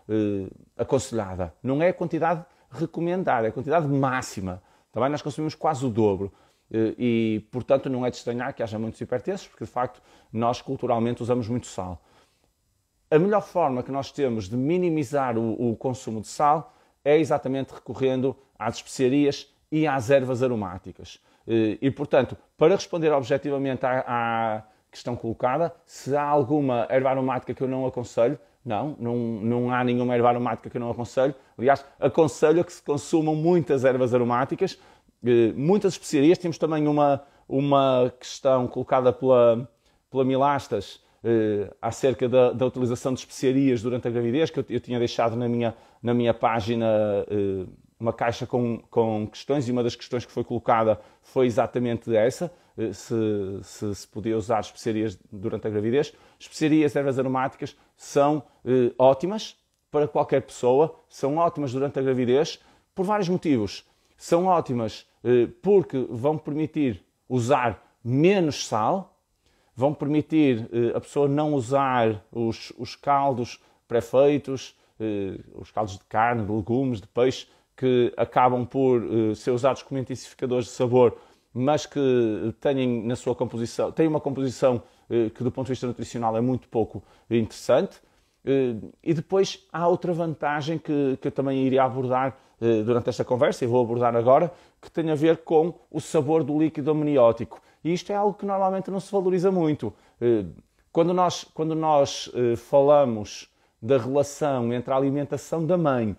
aconselhada. Não é a quantidade recomendada, é a quantidade máxima. Também nós consumimos quase o dobro. Eh, e, portanto, não é de estranhar que haja muitos hipertensos, porque de facto nós culturalmente usamos muito sal. A melhor forma que nós temos de minimizar o, o consumo de sal é exatamente recorrendo às especiarias e às ervas aromáticas. Eh, e, portanto, para responder objetivamente à, à questão colocada, se há alguma erva aromática que eu não aconselho, não, não, não há nenhuma erva aromática que eu não aconselho. Aliás, aconselho que se consumam muitas ervas aromáticas, muitas especiarias. Temos também uma, uma questão colocada pela, pela Milastas eh, acerca da, da, utilização de especiarias durante a gravidez, que eu, eu tinha deixado na minha, na minha página eh, uma caixa com, com questões e uma das questões que foi colocada foi exatamente essa, eh, se, se, se podia usar especiarias durante a gravidez. Especiarias, ervas aromáticas são eh, ótimas para qualquer pessoa, são ótimas durante a gravidez por vários motivos. São ótimas eh, porque vão permitir usar menos sal, vão permitir eh, a pessoa não usar os, os caldos pré-feitos, eh, os caldos de carne, de legumes, de peixe, que acabam por ser usados como intensificadores de sabor, mas que têm na sua composição, têm uma composição que do ponto de vista nutricional é muito pouco interessante. Uh, e depois há outra vantagem que, que eu também iria abordar durante esta conversa, e vou abordar agora, que tem a ver com o sabor do líquido amniótico. E isto é algo que normalmente não se valoriza muito. Quando nós, quando nós falamos da relação entre a alimentação da mãe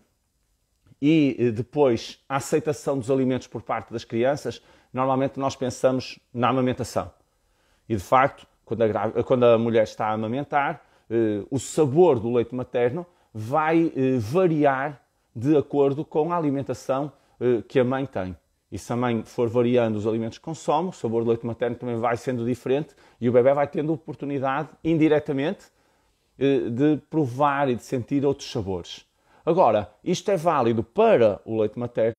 e eh, depois a aceitação dos alimentos por parte das crianças, normalmente nós pensamos na amamentação. E de facto, quando a, quando a mulher está a amamentar, eh, o sabor do leite materno vai eh, variar de acordo com a alimentação eh, que a mãe tem. E se a mãe for variando os alimentos que consome, o sabor do leite materno também vai sendo diferente e o bebê vai tendo oportunidade, indiretamente, eh, de provar e de sentir outros sabores. Agora, isto é válido para o leite materno,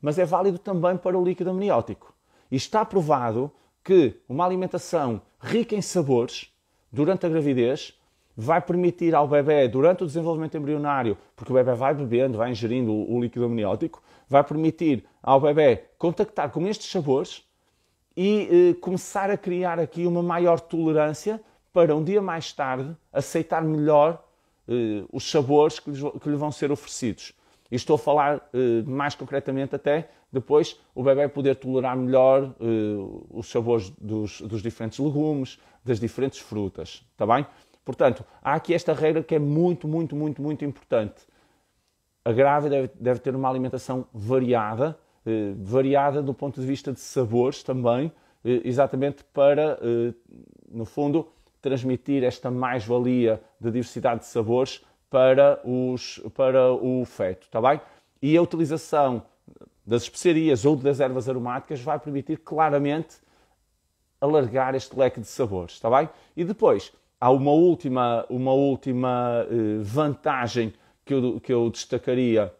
mas é válido também para o líquido amniótico. E está provado que uma alimentação rica em sabores durante a gravidez vai permitir ao bebê, durante o desenvolvimento embrionário, porque o bebê vai bebendo, vai ingerindo o líquido amniótico, vai permitir ao bebê contactar com estes sabores e eh, começar a criar aqui uma maior tolerância para um dia mais tarde aceitar melhor eh, os sabores que, lhes, que lhe vão ser oferecidos. E estou a falar eh, mais concretamente até depois o bebê poder tolerar melhor eh, os sabores dos, dos, diferentes legumes, das diferentes frutas, está bem? Portanto, há aqui esta regra que é muito, muito, muito, muito importante. A grávida deve, deve ter uma alimentação variada, eh, variada do ponto de vista de sabores também, eh, exatamente para, eh, no fundo, transmitir esta mais-valia de diversidade de sabores para, os, para o feto, está bem? E a utilização das especiarias ou das ervas aromáticas vai permitir claramente alargar este leque de sabores, está bem? E depois, há uma última, uma última eh, vantagem que eu, que eu destacaria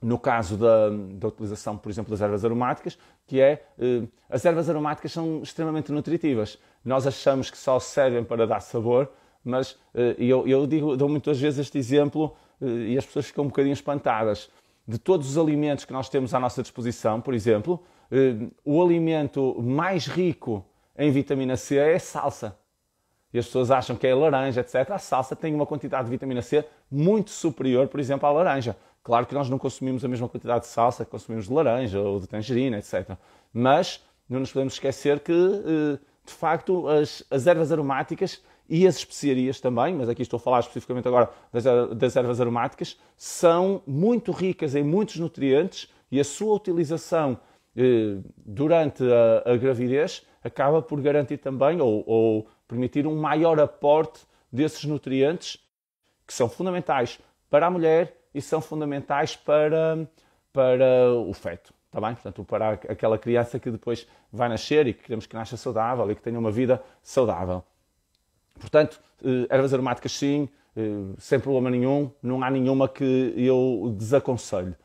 no caso da, da, utilização, por exemplo, das ervas aromáticas, que é uh, as ervas aromáticas são extremamente nutritivas. Nós achamos que só servem para dar sabor, mas uh, eu, eu digo, dou muitas vezes este exemplo e as pessoas ficam um bocadinho espantadas. De todos os alimentos que nós temos à nossa disposição, por exemplo, o alimento mais rico em vitamina C é a salsa. E as pessoas acham que é laranja, etc. A salsa tem uma quantidade de vitamina C muito superior, por exemplo, à laranja. Claro que nós não consumimos a mesma quantidade de salsa que consumimos de laranja ou de tangerina, etc. Mas não nos podemos esquecer que, eh, de facto, as, as ervas aromáticas e as especiarias também, mas aqui estou a falar especificamente agora das, das ervas aromáticas, são muito ricas em muitos nutrientes e a sua utilização eh, durante a, a, gravidez acaba por garantir também ou, ou permitir um maior aporte desses nutrientes que são fundamentais para a mulher e são fundamentais para, para o feto. Está bem? Portanto, para aquela criança que depois vai nascer e que queremos que nasça saudável e que tenha uma vida saudável. Portanto, eh, ervas aromáticas sim, sem problema nenhum, não há nenhuma que eu desaconselho.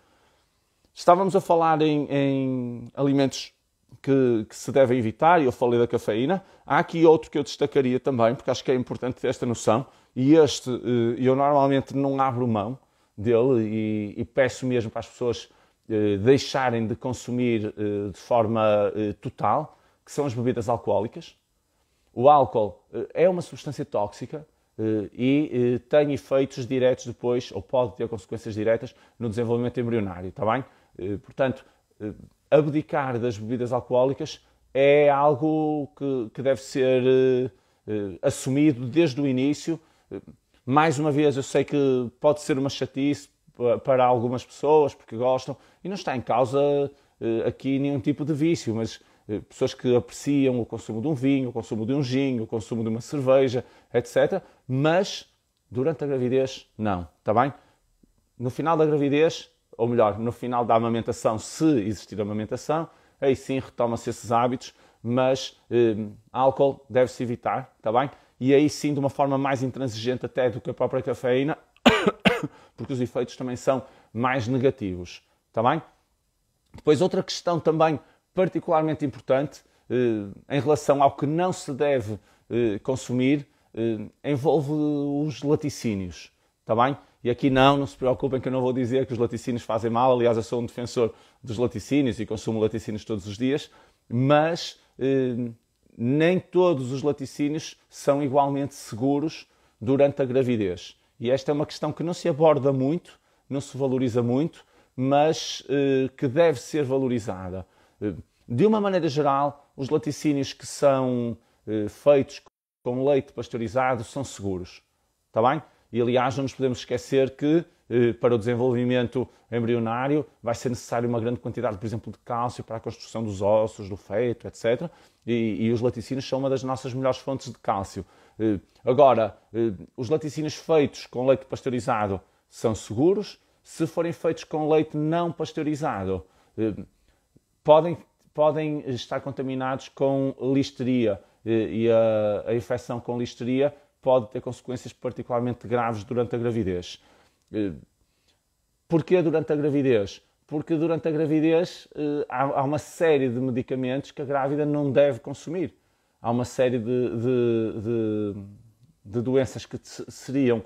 Estávamos a falar em, em alimentos que, que, se devem evitar, e eu falei da cafeína. Há aqui outro que eu destacaria também, porque acho que é importante ter esta noção, e este eu normalmente não abro mão dele e, e peço mesmo para as pessoas deixarem de consumir de forma total, que são as bebidas alcoólicas. O álcool é uma substância tóxica, eh, e eh, tem efeitos diretos depois, ou pode ter consequências diretas no desenvolvimento embrionário, está bem? Eh, portanto, abdicar das bebidas alcoólicas é algo que, que deve ser assumido desde o início. Mais uma vez, eu sei que pode ser uma chatice para algumas pessoas, porque gostam, e não está em causa aqui nenhum tipo de vício, mas eh, pessoas que apreciam o consumo de um vinho, o consumo de um gin, o consumo de uma cerveja, etc. Mas durante a gravidez, não. Está bem? No final da gravidez, ou melhor, no final da amamentação, se existir amamentação, aí sim retoma-se esses hábitos, mas eh, álcool deve-se evitar, está bem? E aí sim de uma forma mais intransigente até do que a própria cafeína, porque os efeitos também são mais negativos, está bem? Depois outra questão também particularmente importante eh, em relação ao que não se deve eh, consumir eh, envolve os laticínios, está bem? E aqui não, não se preocupem que eu não vou dizer que os laticínios fazem mal, aliás eu sou um defensor dos laticínios e consumo laticínios todos os dias, mas nem todos os laticínios são igualmente seguros durante a gravidez. E esta é uma questão que não se aborda muito, não se valoriza muito, mas que deve ser valorizada. De uma maneira geral, os laticínios que são eh, feitos com leite pasteurizado são seguros. Está bem? E aliás, não nos podemos esquecer que eh, para o desenvolvimento embrionário vai ser necessário uma grande quantidade, por exemplo, de cálcio para a construção dos ossos, do feto, etc. E, e os laticínios são uma das nossas melhores fontes de cálcio. Eh, agora, os laticínios feitos com leite pasteurizado são seguros. Se forem feitos com leite não pasteurizado, podem, podem estar contaminados com listeria e a, a infecção com listeria pode ter consequências particularmente graves durante a gravidez. Porquê durante a gravidez? Porque durante a gravidez há uma série de medicamentos que a grávida não deve consumir. Há uma série de, de, de, de doenças que seriam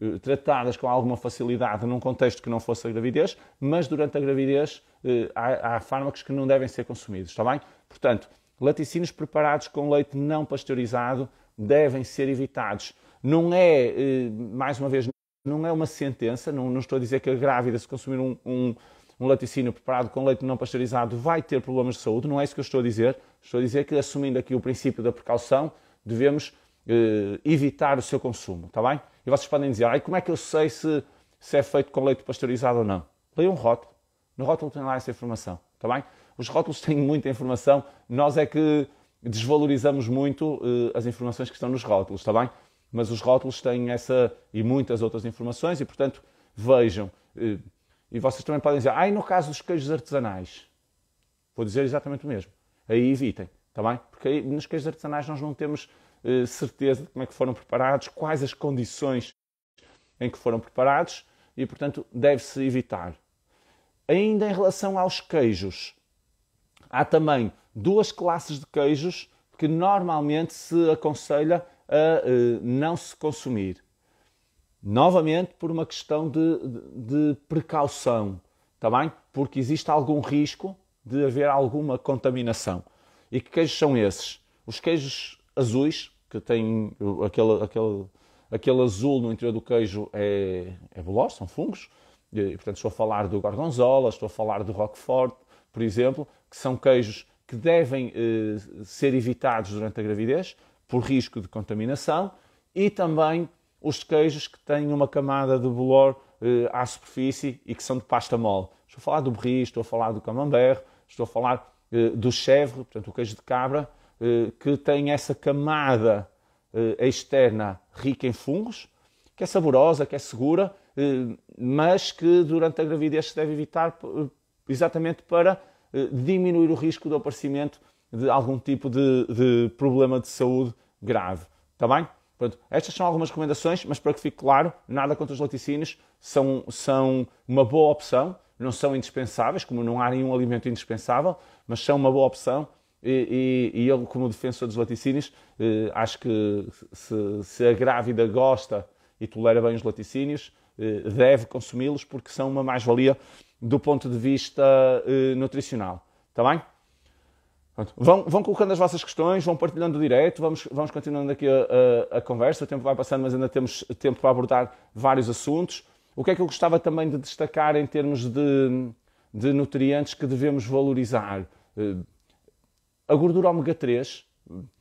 eh, tratadas com alguma facilidade num contexto que não fosse a gravidez, mas durante a gravidez eh, há, há fármacos que não devem ser consumidos, está bem? Portanto, laticínios preparados com leite não pasteurizado devem ser evitados. Não é, eh, mais uma vez, não é uma sentença, não, não estou a dizer que a grávida, se consumir um, um, um, laticínio preparado com leite não pasteurizado, vai ter problemas de saúde, não é isso que eu estou a dizer. Estou a dizer que, assumindo aqui o princípio da precaução, devemos eh, evitar o seu consumo, está bem? E vocês podem dizer, ai, como é que eu sei se, se é feito com leite pasteurizado ou não? Leia um rótulo. No rótulo tem lá essa informação, está bem? Os rótulos têm muita informação, nós é que desvalorizamos muito uh, as informações que estão nos rótulos, está bem? Mas os rótulos têm essa e muitas outras informações e, portanto, vejam. Uh, e vocês também podem dizer, ai, no caso dos queijos artesanais, vou dizer exatamente o mesmo. Aí evitem, está bem? Porque aí, nos queijos artesanais nós não temos eh, certeza de como é que foram preparados, quais as condições em que foram preparados e, portanto, deve-se evitar. Ainda em relação aos queijos, há também duas classes de queijos que normalmente se aconselha a uh, não se consumir. Novamente, por uma questão de, de, de precaução, está bem? Porque existe algum risco de haver alguma contaminação. E que queijos são esses? Os queijos azuis, que tem aquele, aquele, aquele azul no interior do queijo é, é veloz, são fungos. E, portanto, estou a falar do gorgonzola, estou a falar do roquefort, por exemplo, que são queijos que devem eh, ser evitados durante a gravidez por risco de contaminação e também os queijos que têm uma camada de bolor eh, à superfície e que são de pasta mole. Estou a falar do brie, estou a falar do camembert, estou a falar eh, do chèvre, portanto o queijo de cabra, eh, que tem essa camada eh, externa rica em fungos, que é saborosa, que é segura, eh, mas que durante a gravidez se deve evitar exatamente para diminuir o risco do aparecimento de algum tipo de, de problema de saúde grave. Está bem? Pronto, estas são algumas recomendações, mas para que fique claro, nada contra os laticínios, são, são uma boa opção, não são indispensáveis, como não há nenhum alimento indispensável, mas são uma boa opção e, e, e eu, como defensor dos laticínios, eh, acho que se, se, a grávida gosta e tolera bem os laticínios, eh, deve consumi-los porque são uma mais-valia do ponto de vista eh, nutricional. Está bem? Vão, vão, colocando as vossas questões, vão partilhando direto, vamos, vamos continuando aqui a, a, a, conversa. O tempo vai passando, mas ainda temos tempo para abordar vários assuntos. O que é que eu gostava também de destacar em termos de, de nutrientes que devemos valorizar? Eh, a gordura ômega 3.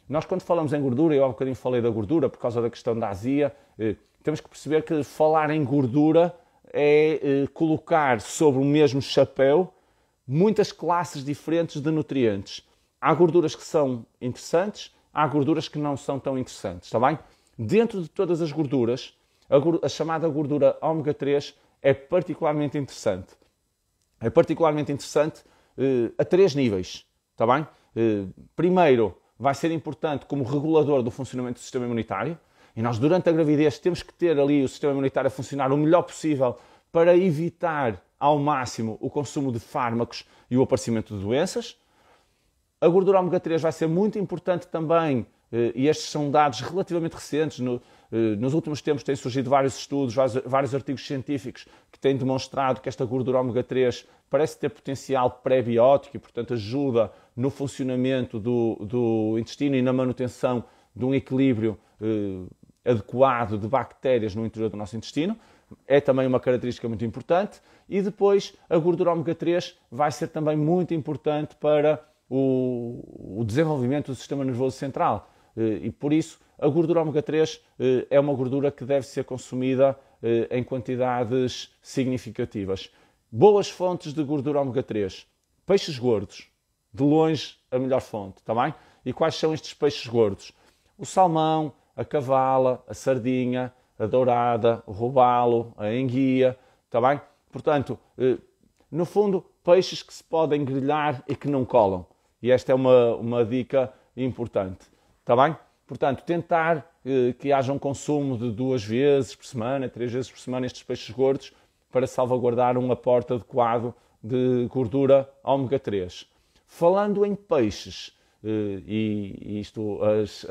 Nós, quando falamos em gordura, eu há um bocadinho falei da gordura por causa da questão da azia, eh, temos que perceber que falar em gordura é eh, colocar sobre o mesmo chapéu muitas classes diferentes de nutrientes. Há gorduras que são interessantes, há gorduras que não são tão interessantes, está bem? Dentro de todas as gorduras, a, a chamada gordura ômega 3 é particularmente interessante. É particularmente interessante eh, a três níveis, está bem? Eh, primeiro, vai ser importante como regulador do funcionamento do sistema imunitário, e nós, durante a gravidez, temos que ter ali o sistema imunitário a funcionar o melhor possível para evitar ao máximo o consumo de fármacos e o aparecimento de doenças. A gordura ômega 3 vai ser muito importante também, eh, e estes são dados relativamente recentes. Eh, nos últimos tempos têm surgido vários estudos, vários, vários artigos científicos que têm demonstrado que esta gordura ômega 3 parece ter potencial pré-biótico e, portanto, ajuda no funcionamento do, do, intestino e na manutenção de um equilíbrio eh, adequado de bactérias no interior do nosso intestino. É também uma característica muito importante. E depois, a gordura ômega 3 vai ser também muito importante para o, desenvolvimento do sistema nervoso central. Eh, e por isso, a gordura ômega 3 eh, é uma gordura que deve ser consumida eh, em quantidades significativas. Boas fontes de gordura ômega 3. Peixes gordos. De longe, a melhor fonte, está bem? E quais são estes peixes gordos? O salmão, a cavala, a sardinha, a dourada, o robalo, a enguia, está bem? Portanto, no fundo, peixes que se podem grelhar e que não colam. E esta é uma, uma dica importante. Está bem? Portanto, tentar eh, que haja um consumo de duas vezes por semana, três vezes por semana estes peixes gordos para salvaguardar um aporte adequado de gordura ômega 3. Falando em peixes, eh, e isto as,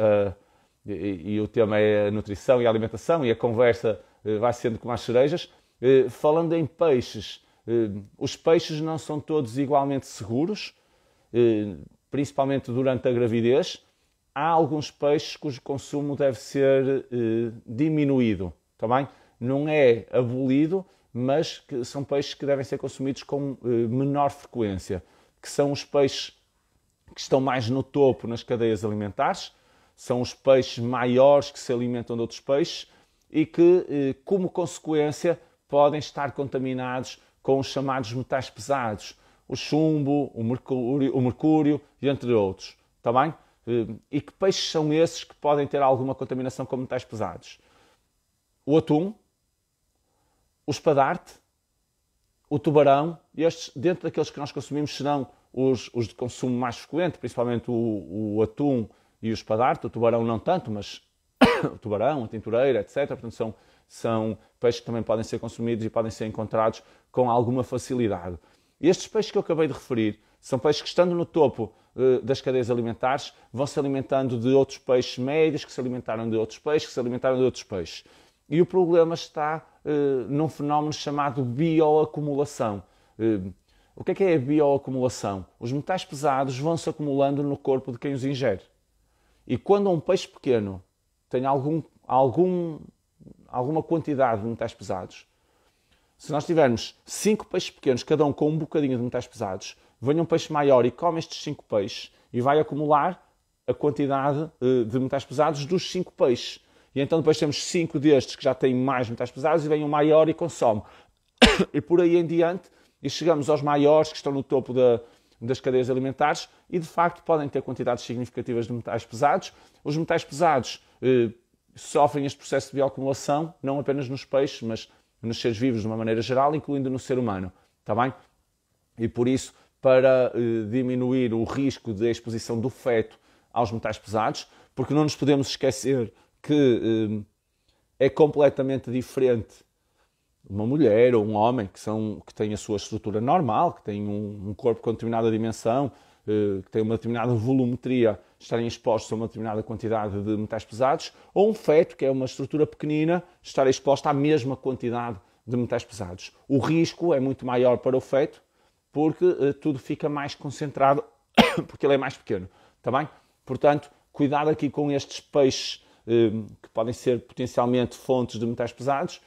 e, e, o tema é a nutrição e a alimentação, e a conversa eh, vai sendo como as cerejas, eh, falando em peixes, eh, os peixes não são todos igualmente seguros principalmente durante a gravidez, há alguns peixes cujo consumo deve ser diminuído, também tá não é abolido, mas que são peixes que devem ser consumidos com menor frequência, que são os peixes que estão mais no topo nas cadeias alimentares, são os peixes maiores que se alimentam de outros peixes e que, como consequência, podem estar contaminados com os chamados metais pesados, o chumbo, o mercúrio, o mercúrio entre outros. Está bem? Eh, e que peixes são esses que podem ter alguma contaminação com metais pesados? O atum, o espadarte, o tubarão, estes, dentro daqueles que nós consumimos, serão os, os de consumo mais frequente, principalmente o, o atum e o espadarte, o tubarão não tanto, mas o tubarão, a tintureira, etc. Portanto, são, são peixes que também podem ser consumidos e podem ser encontrados com alguma facilidade. Estes peixes que eu acabei de referir são peixes que, estando no topo uh, das cadeias alimentares, vão se alimentando de outros peixes médios, que se alimentaram de outros peixes, que se alimentaram de outros peixes. E o problema está uh, num fenómeno chamado bioacumulação. Uh, o que é que é a bioacumulação? Os metais pesados vão se acumulando no corpo de quem os ingere. E quando um peixe pequeno tem algum, algum, alguma quantidade de metais pesados, se nós tivermos cinco peixes pequenos, cada um com um bocadinho de metais pesados, venha um peixe maior e come estes cinco peixes e vai acumular a quantidade eh, de metais pesados dos cinco peixes. E então depois temos cinco destes que já têm mais metais pesados e vem um maior e consome. E por aí em diante, e chegamos aos maiores que estão no topo da, das cadeias alimentares e de facto podem ter quantidades significativas de metais pesados. Os metais pesados eh, sofrem este processo de bioacumulação, não apenas nos peixes, mas nos seres vivos de uma maneira geral, incluindo no ser humano. Está bem? E por isso, para eh, diminuir o risco de exposição do feto aos metais pesados, porque não nos podemos esquecer que é completamente diferente uma mulher ou um homem que, são, que têm a sua estrutura normal, que têm um, um corpo com determinada dimensão, eh, que têm uma determinada volumetria, estarem expostos a uma determinada quantidade de metais pesados, ou um feto, que é uma estrutura pequenina, estar exposto à mesma quantidade de metais pesados. O risco é muito maior para o feto, porque eh, tudo fica mais concentrado, porque ele é mais pequeno. Está bem? Portanto, cuidado aqui com estes peixes eh, que podem ser potencialmente fontes de metais pesados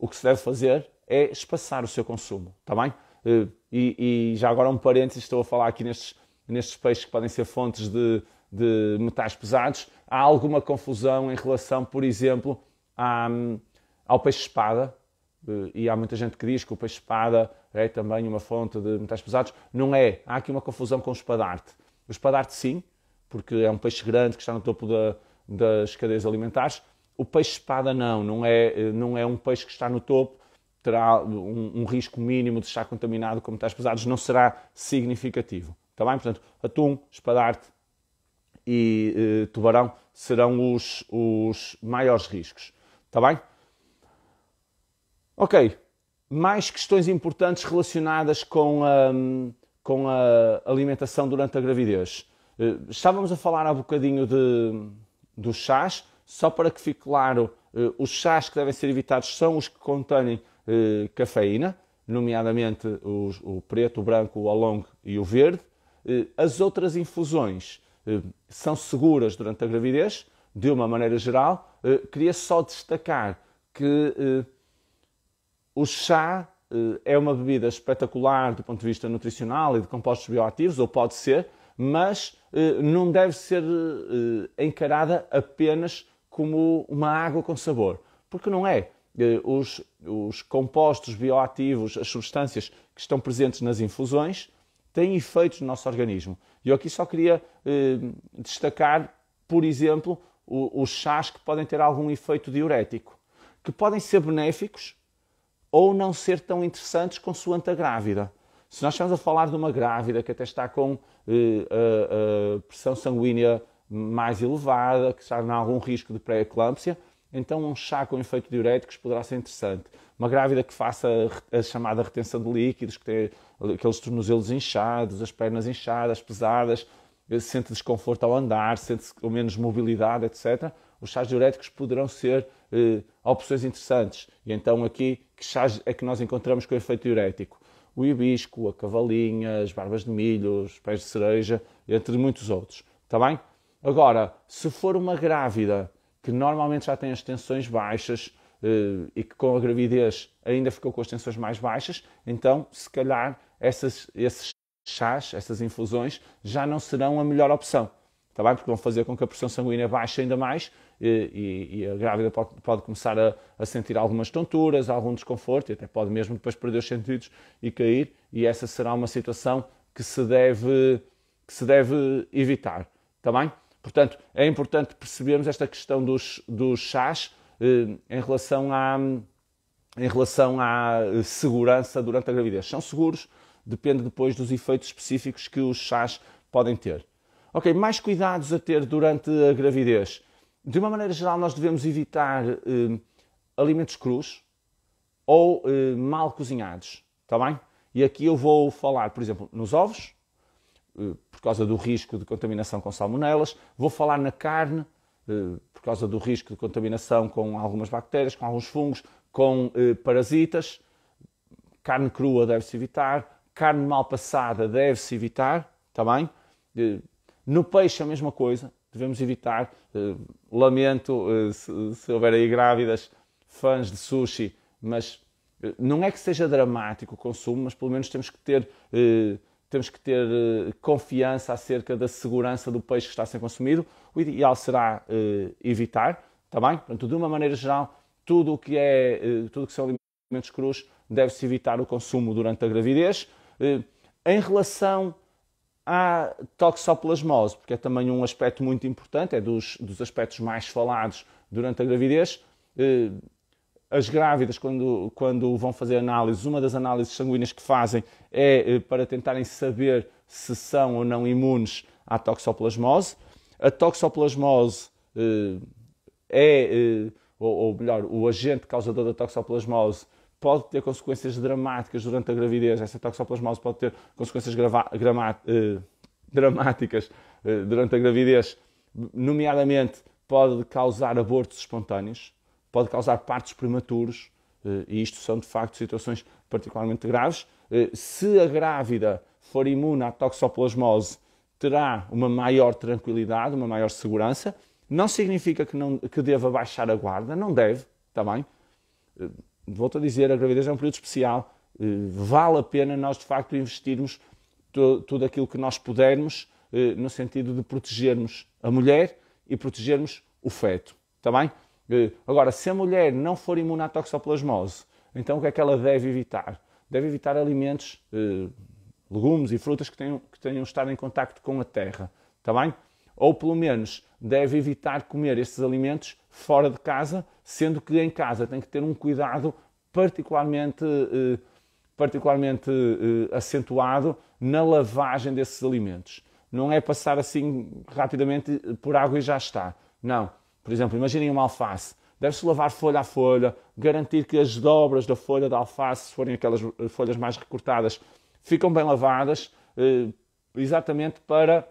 o que se deve fazer é espaçar o seu consumo, está bem? Eh, e, e, já agora um parênteses, estou a falar aqui nestes, nestes peixes que podem ser fontes de, de metais pesados. Há alguma confusão em relação, por exemplo, à, ao peixe-espada, eh, e há muita gente que diz que o peixe-espada é também uma fonte de metais pesados. Não é. Há aqui uma confusão com o espadarte. O espadarte, sim, porque é um peixe grande que está no topo da, das cadeias alimentares, o peixe-espada não, não é, não é um peixe que está no topo, terá um, um risco mínimo de estar contaminado com metais pesados, não será significativo. Está bem? Portanto, atum, espadarte e eh, tubarão serão os, os maiores riscos. Está bem? Ok. Mais questões importantes relacionadas com a, com a alimentação durante a gravidez. Eh, estávamos a falar há bocadinho de, dos chás. Só para que fique claro, eh, os chás que devem ser evitados são os que contêm eh, cafeína, nomeadamente os, o preto, o branco, o oolong e o verde. Eh, as outras infusões são seguras durante a gravidez, de uma maneira geral. Queria só destacar que o chá é uma bebida espetacular do ponto de vista nutricional e de compostos bioativos, ou pode ser, mas não deve ser encarada apenas como uma água com sabor, porque não é. Eh, os, os compostos bioativos, as substâncias que estão presentes nas infusões, têm efeitos no nosso organismo. Eu aqui só queria eh, destacar, por exemplo, os chás que podem ter algum efeito diurético, que podem ser benéficos ou não ser tão interessantes consoante a grávida. Se nós estamos a falar de uma grávida que até está com eh, a, a pressão sanguínea mais elevada, que está em algum risco de pré-eclâmpsia, então um chá com efeito diuréticos poderá ser interessante. Uma grávida que faça a chamada retenção de líquidos, que tem aqueles tornozelos inchados, as pernas inchadas, pesadas, sente desconforto ao andar, sente com menos mobilidade, etc. Os chás diuréticos poderão ser eh, opções interessantes. E então aqui, que chás é que nós encontramos com efeito diurético? O hibisco, a cavalinha, as barbas de milho, os pés de cereja, entre muitos outros. Está bem? Agora, se for uma grávida que normalmente já tem as tensões baixas eh, e que com a gravidez ainda ficou com as tensões mais baixas, então se calhar essas, esses chás, essas infusões, já não serão a melhor opção. Está bem? Porque vão fazer com que a pressão sanguínea baixe ainda mais e, e, e a grávida pode, pode começar a, a, sentir algumas tonturas, algum desconforto e até pode mesmo depois perder os sentidos e cair. E essa será uma situação que se deve, que se deve evitar. Está bem? Portanto, é importante percebermos esta questão dos, dos chás eh, em, relação à, em relação à eh, segurança durante a gravidez. São seguros, depende depois dos efeitos específicos que os chás podem ter. Ok, mais cuidados a ter durante a gravidez. De uma maneira geral, nós devemos evitar eh, alimentos crus ou eh, mal cozinhados, está bem? E aqui eu vou falar, por exemplo, nos ovos, por causa do risco de contaminação com salmonelas. Vou falar na carne, eh, por causa do risco de contaminação com algumas bactérias, com alguns fungos, com eh, parasitas. Carne crua deve-se evitar. Carne mal passada deve-se evitar, está bem? No peixe a mesma coisa, devemos evitar. Lamento se, se houver aí grávidas, fãs de sushi, mas não é que seja dramático o consumo, mas pelo menos temos que ter temos que ter uh, confiança acerca da segurança do peixe que está a ser consumido. O ideal será uh, evitar, está bem? Portanto, de uma maneira geral, tudo o que é, uh, tudo que são alimentos crus deve-se evitar o consumo durante a gravidez. em relação à toxoplasmose, porque é também um aspecto muito importante, é dos, dos aspectos mais falados durante a gravidez, as grávidas, quando, quando vão fazer análises, uma das análises sanguíneas que fazem é eh, para tentarem saber se são ou não imunes à toxoplasmose. A toxoplasmose, eh, é, ou, ou melhor, o agente causador da toxoplasmose pode ter consequências dramáticas durante a gravidez. Essa toxoplasmose pode ter consequências dramáticas durante a gravidez, nomeadamente pode causar abortos espontâneos, pode causar partos prematuros, eh, e isto são de facto situações particularmente graves. Eh, se a grávida for imune à toxoplasmose, terá uma maior tranquilidade, uma maior segurança. Não significa que, não, que deva baixar a guarda, não deve, está bem? Eh, volto a dizer, a gravidez é um período especial. Vale a pena nós, de facto, investirmos tudo aquilo que nós pudermos no sentido de protegermos a mulher e protegermos o feto. Está bem? Eh, agora, se a mulher não for imune à toxoplasmose, então o que é que ela deve evitar? Deve evitar alimentos, eh, legumes e frutas que tenham, que tenham estado em contacto com a terra. Está bem? Ou pelo menos deve evitar comer estes alimentos fora de casa, sendo que em casa tem que ter um cuidado particularmente, eh, particularmente acentuado na lavagem desses alimentos não é passar assim rapidamente por água e já está. Não. Por exemplo, imaginem uma alface. Deve-se lavar folha a folha, garantir que as dobras da folha da alface, se forem aquelas folhas mais recortadas, ficam bem lavadas, eh, exatamente para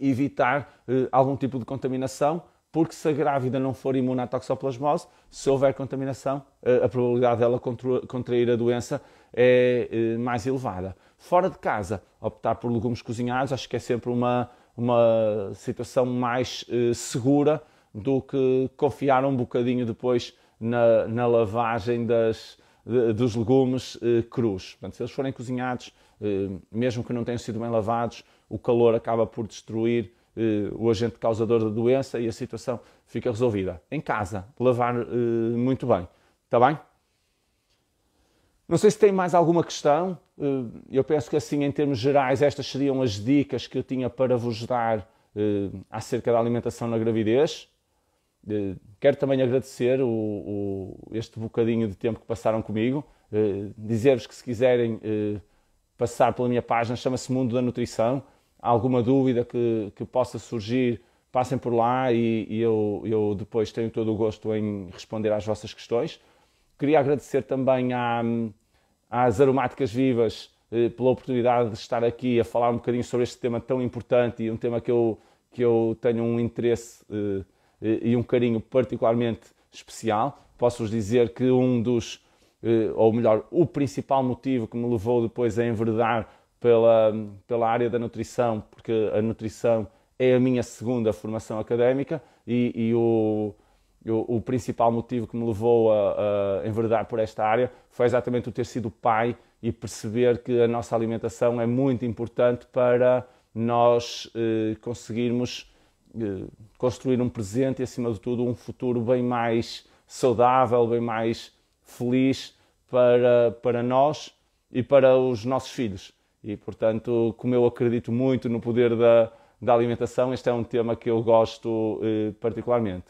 evitar eh, algum tipo de contaminação, porque se a grávida não for imune à toxoplasmose, se houver contaminação, eh, a probabilidade dela contrair a doença é mais elevada. Fora de casa, optar por legumes cozinhados, acho que é sempre uma, uma situação mais eh, segura do que confiar um bocadinho depois na, na lavagem das, de, dos legumes eh, crus. Portanto, se eles forem cozinhados, eh, mesmo que não tenham sido bem lavados, o calor acaba por destruir eh, o agente causador da doença e a situação fica resolvida. Em casa, lavar eh, muito bem. Está bem? Não sei se tem mais alguma questão. Eh, eu penso que, assim, em termos gerais, estas seriam as dicas que eu tinha para vos dar eh, acerca da alimentação na gravidez. Eh, quero também agradecer o, o, este bocadinho de tempo que passaram comigo. Dizer-vos que, se quiserem passar pela minha página, chama-se Mundo da Nutrição. Alguma dúvida que, que possa surgir, passem por lá e, e eu, eu depois tenho todo o gosto em responder às vossas questões. Queria agradecer também à, às Aromáticas Vivas eh, pela oportunidade de estar aqui a falar um bocadinho sobre este tema tão importante e um tema que eu, que eu tenho um interesse eh, eh, e um carinho particularmente especial. Posso-vos dizer que um dos, ou melhor, o principal motivo que me levou depois a enverdar pela, pela área da nutrição, porque a nutrição é a minha segunda formação académica e, e o o, o, principal motivo que me levou a, a enverdar por esta área foi exatamente o ter sido pai e perceber que a nossa alimentação é muito importante para nós eh, conseguirmos eh, construir um presente e, acima de tudo, um futuro bem mais saudável, bem mais feliz para, para nós e para os nossos filhos. E, portanto, como eu acredito muito no poder da, da alimentação, este é um tema que eu gosto eh, particularmente.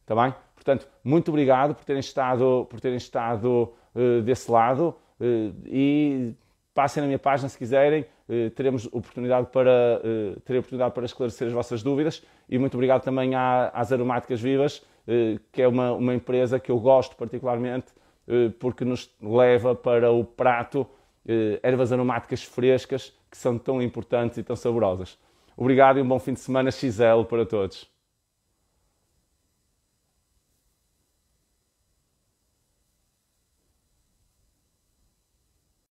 Está bem? Portanto, muito obrigado por terem estado, por terem estado uh, desse lado uh, e passem na minha página se quiserem. Uh, teremos oportunidade para, uh, terei oportunidade para esclarecer as vossas dúvidas e muito obrigado também às Aromáticas Vivas, que é uma, uma empresa que eu gosto particularmente porque nos leva para o prato ervas aromáticas frescas que são tão importantes e tão saborosas. Obrigado e um bom fim de semana XL para todos.